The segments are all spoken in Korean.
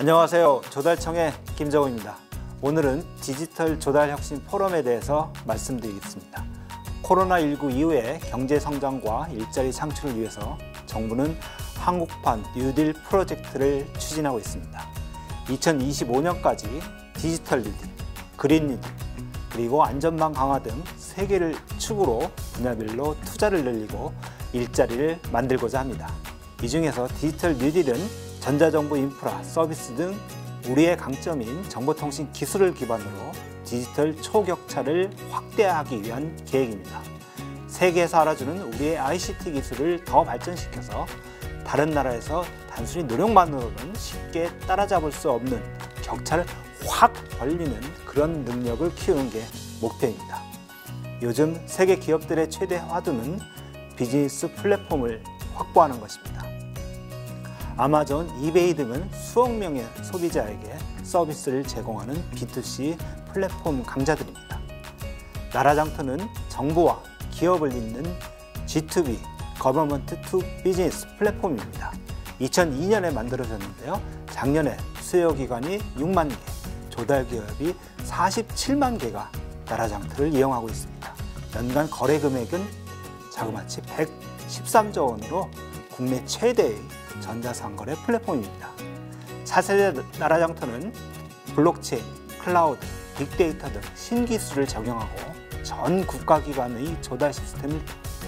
안녕하세요. 조달청의 김정우입니다. 오늘은 디지털 조달 혁신 포럼에 대해서 말씀드리겠습니다. 코로나19 이후의 경제 성장과 일자리 창출을 위해서 정부는 한국판 뉴딜 프로젝트를 추진하고 있습니다. 2025년까지 디지털 뉴딜, 그린 뉴딜, 그리고 안전망 강화 등 세 개를 축으로 분야별로 투자를 늘리고 일자리를 만들고자 합니다. 이 중에서 디지털 뉴딜은 전자정부 인프라, 서비스 등 우리의 강점인 정보통신 기술을 기반으로 디지털 초격차를 확대하기 위한 계획입니다. 세계에서 알아주는 우리의 ICT 기술을 더 발전시켜서 다른 나라에서 단순히 노력만으로는 쉽게 따라잡을 수 없는 격차를 확 벌리는 그런 능력을 키우는 게 목표입니다. 요즘 세계 기업들의 최대 화두는 비즈니스 플랫폼을 확보하는 것입니다. 아마존, 이베이 등은 수억 명의 소비자에게 서비스를 제공하는 B2C 플랫폼 강자들입니다. 나라장터는 정부와 기업을 잇는 G2B, Government to Business 플랫폼입니다. 2002년에 만들어졌는데요. 작년에 수요기관이 6만 개, 조달기업이 47만 개가 나라장터를 이용하고 있습니다. 연간 거래 금액은 자그마치 113조 원으로 국내 최대의 전자상거래 플랫폼입니다. 차세대 나라장터는 블록체인, 클라우드, 빅데이터 등 신기술을 적용하고 전 국가기관의 조달 시스템을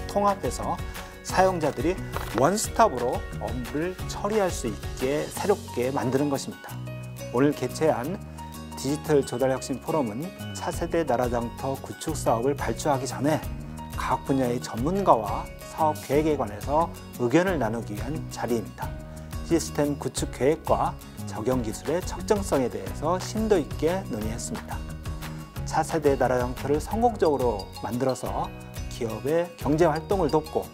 통합해서 사용자들이 원스톱으로 업무를 처리할 수 있게 새롭게 만드는 것입니다. 오늘 개최한 디지털 조달 혁신 포럼은 차세대 나라장터 구축 사업을 발주하기 전에 각 분야의 전문가와 사업 계획에 관해서 의견을 나누기 위한 자리입니다. 시스템 구축 계획과 적용 기술의 적정성에 대해서 심도 있게 논의했습니다. 차세대 나라장터를 성공적으로 만들어서 기업의 경제 활동을 돕고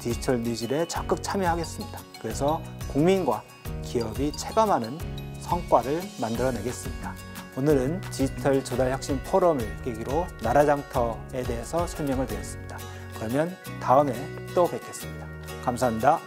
디지털 뉴질에 적극 참여하겠습니다. 그래서 국민과 기업이 체감하는 성과를 만들어내겠습니다. 오늘은 디지털 조달 혁신 포럼을 계기로 나라장터에 대해서 설명을 드렸습니다. 그러면 다음에 또 뵙겠습니다. 감사합니다.